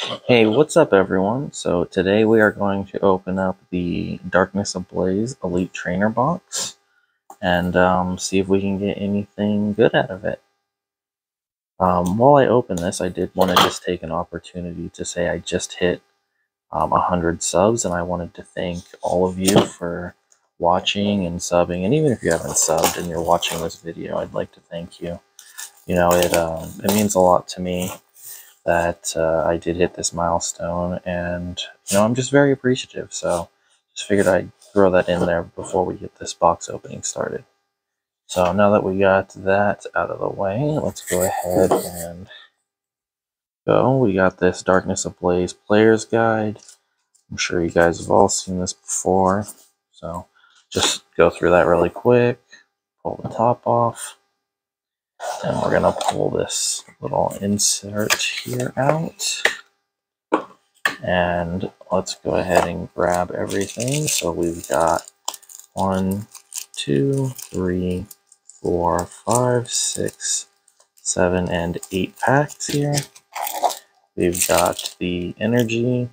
Hey, what's up everyone? So today we are going to open up the Darkness Ablaze Elite Trainer box and um, see if we can get anything good out of it. Um, while I open this, I did want to just take an opportunity to say I just hit um, 100 subs and I wanted to thank all of you for watching and subbing and even if you haven't subbed and you're watching this video, I'd like to thank you. You know, it, um, it means a lot to me that uh, I did hit this milestone, and you know I'm just very appreciative. So just figured I'd throw that in there before we get this box opening started. So now that we got that out of the way, let's go ahead and go. We got this Darkness Ablaze Player's Guide. I'm sure you guys have all seen this before, so just go through that really quick. Pull the top off. And we're to pull this little insert here out. And let's go ahead and grab everything. So we've got one, two, three, four, five, six, seven, and eight packs here. We've got the energy.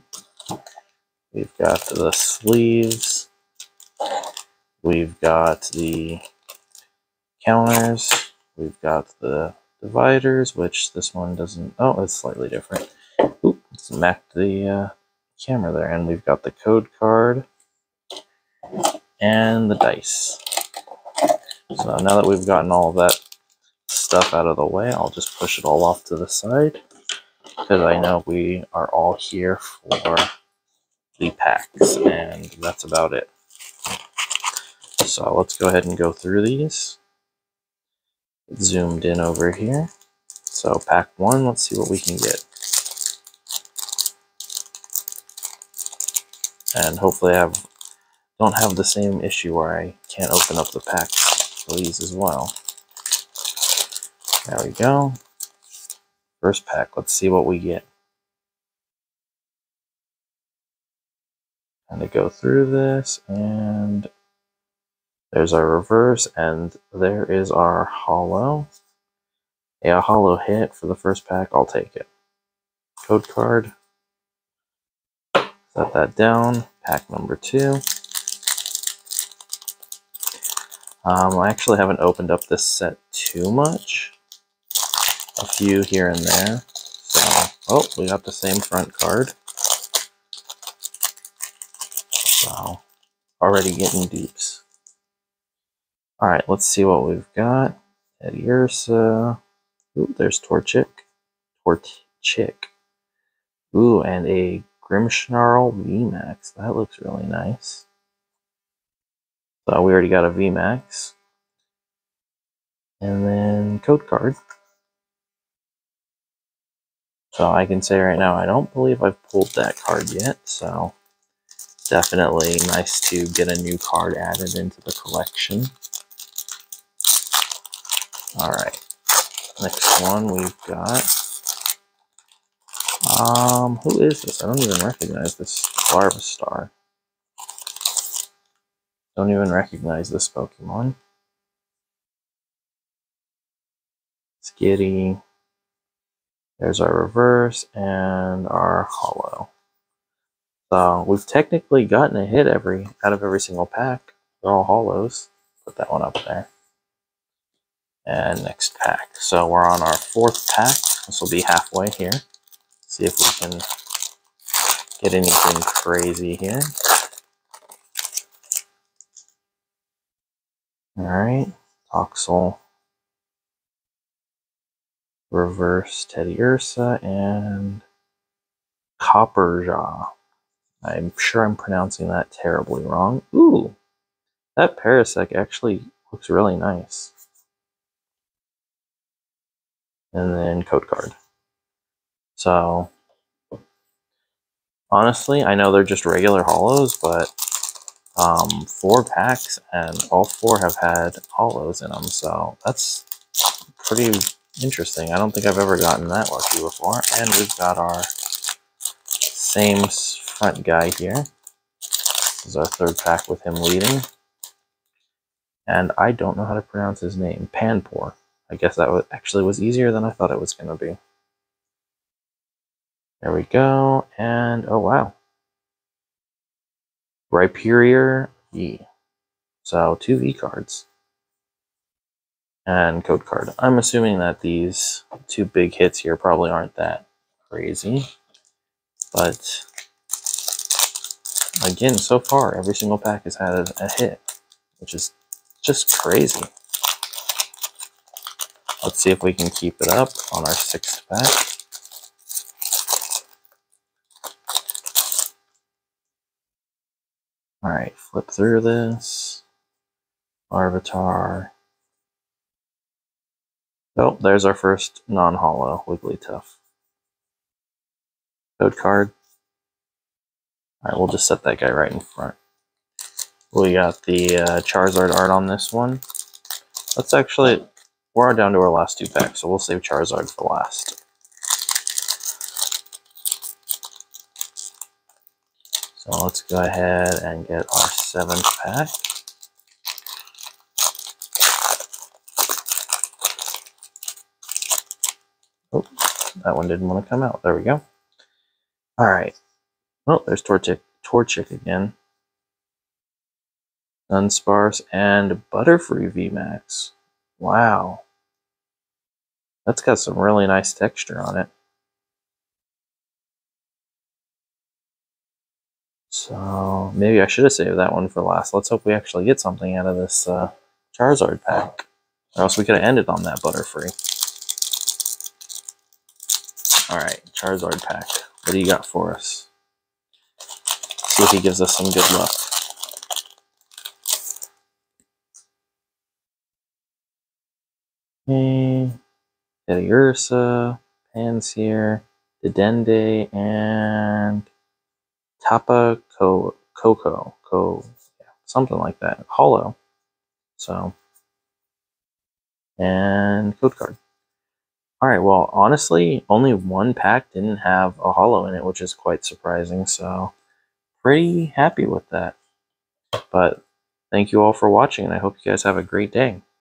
We've got the sleeves. We've got the counters. We've got the dividers, which this one doesn't, oh, it's slightly different. Oop, smacked the uh, camera there. And we've got the code card and the dice. So now that we've gotten all that stuff out of the way, I'll just push it all off to the side because I know we are all here for the packs and that's about it. So let's go ahead and go through these zoomed in over here. So pack one, let's see what we can get. And hopefully I have don't have the same issue where I can't open up the for these as well. There we go. First pack, let's see what we get. And to go through this and there's our reverse, and there is our holo. Yeah, a holo hit for the first pack, I'll take it. Code card. Set that down. Pack number two. Um, I actually haven't opened up this set too much. A few here and there. So, oh, we got the same front card. So, already getting deeps. All right, let's see what we've got. Teddiursa. Ooh, there's Torchic. Torchic. Ooh, and a Grimmsnarl VMAX. That looks really nice. So we already got a VMAX. And then code card. So I can say right now, I don't believe I've pulled that card yet, so definitely nice to get a new card added into the collection. All right. Next one we've got. Um, who is this? I don't even recognize this Larvastar. Don't even recognize this Pokemon. Skitty. There's our reverse and our holo. So we've technically gotten a hit every out of every single pack. They're all holos. Put that one up there and next pack. So we're on our fourth pack. This will be halfway here. See if we can get anything crazy here. All right, Toxel, Reverse Teddiursa, and Copperajah. I'm sure I'm pronouncing that terribly wrong. Ooh, that Parasect actually looks really nice and then code card. So honestly, I know they're just regular holos, but um, four packs and all four have had holos in them, so that's pretty interesting. I don't think I've ever gotten that lucky before. And we've got our same front guy here. This is our third pack with him leading. And I don't know how to pronounce his name. Panpour. I guess that actually was easier than I thought it was going to be. There we go. And oh wow. Rhyperior V. So two V cards. And code card. I'm assuming that these two big hits here probably aren't that crazy. But again, so far, every single pack has had a hit, which is just crazy. Let's see if we can keep it up on our sixth pack. All right, flip through this. Larvitar. Oh, there's our first non-holo Wigglytuff. Code card. All right, we'll just set that guy right in front. We got the uh, Charizard art on this one. Let's actually, we're down to our last two packs, so we'll save Charizard for last. So let's go ahead and get our seventh pack. Oh, that one didn't want to come out. There we go. All right. Well, there's Torchic, Torchic again. Dunsparce and Butterfree VMAX. Wow. That's got some really nice texture on it. So maybe I should have saved that one for last. Let's hope we actually get something out of this uh, Charizard pack. Or else we could have ended on that Butterfree. Alright, Charizard pack. What do you got for us? See if he gives us some good luck. Okay. Teddiursa, Pansear, Dedenne, and Tapu Koko. Co, yeah, something like that. Holo. So, and code card. All right, well, honestly, only one pack didn't have a holo in it, which is quite surprising. So, pretty happy with that. But thank you all for watching, and I hope you guys have a great day.